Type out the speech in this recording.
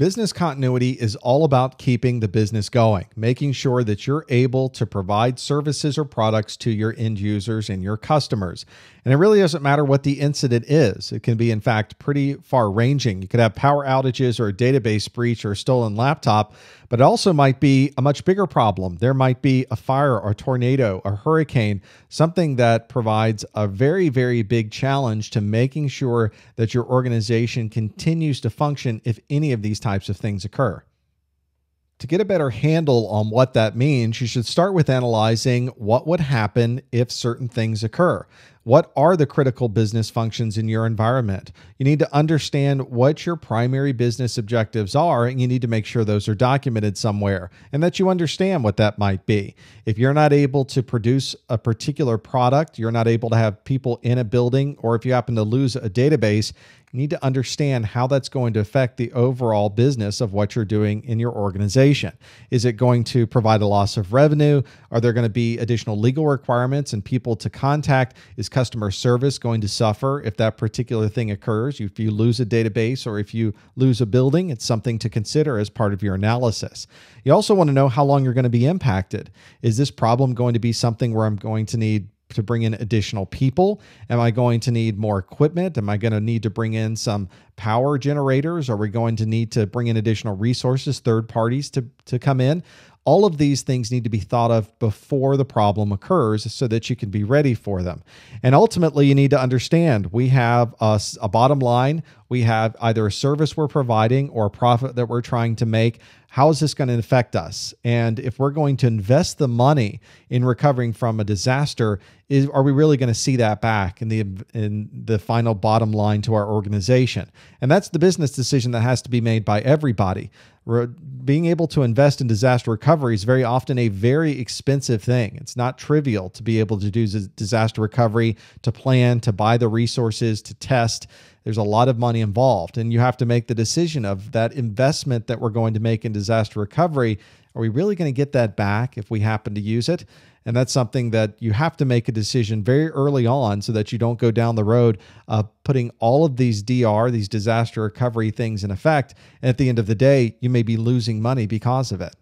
Business continuity is all about keeping the business going, making sure that you're able to provide services or products to your end users and your customers. And it really doesn't matter what the incident is. It can be, in fact, pretty far ranging. You could have power outages or a database breach or a stolen laptop, but it also might be a much bigger problem. There might be a fire or tornado, a hurricane, something that provides a very, very big challenge to making sure that your organization continues to function if any of these types of things occur. To get a better handle on what that means, you should start with analyzing what would happen if certain things occur. What are the critical business functions in your environment? You need to understand what your primary business objectives are, and you need to make sure those are documented somewhere and that you understand what that might be. If you're not able to produce a particular product, you're not able to have people in a building, or if you happen to lose a database, you need to understand how that's going to affect the overall business of what you're doing in your organization. Is it going to provide a loss of revenue? Are there going to be additional legal requirements and people to contact? Is customer service going to suffer if that particular thing occurs? If you lose a database or if you lose a building, it's something to consider as part of your analysis. You also want to know how long you're going to be impacted. Is this problem going to be something where I'm going to need to bring in additional people? Am I going to need more equipment? Am I going to need to bring in some power generators? Are we going to need to bring in additional resources, third parties to, to come in? All of these things need to be thought of before the problem occurs so that you can be ready for them. And ultimately, you need to understand we have a, a, bottom line, we have either a service we're providing or a profit that we're trying to make. How is this going to affect us? And if we're going to invest the money in recovering from a disaster, is are we really going to see that back in the in the final bottom line to our organization? And that's the business decision that has to be made by everybody being able to invest in disaster recovery is very often a very expensive thing. It's not trivial to be able to do disaster recovery, to plan, to buy the resources, to test. There's a lot of money involved, and you have to make the decision of that investment that we're going to make in disaster recovery. Are we really going to get that back if we happen to use it? And that's something that you have to make a decision very early on so that you don't go down the road of putting all of these DR, these disaster recovery things in effect. And at the end of the day, you may be losing money because of it.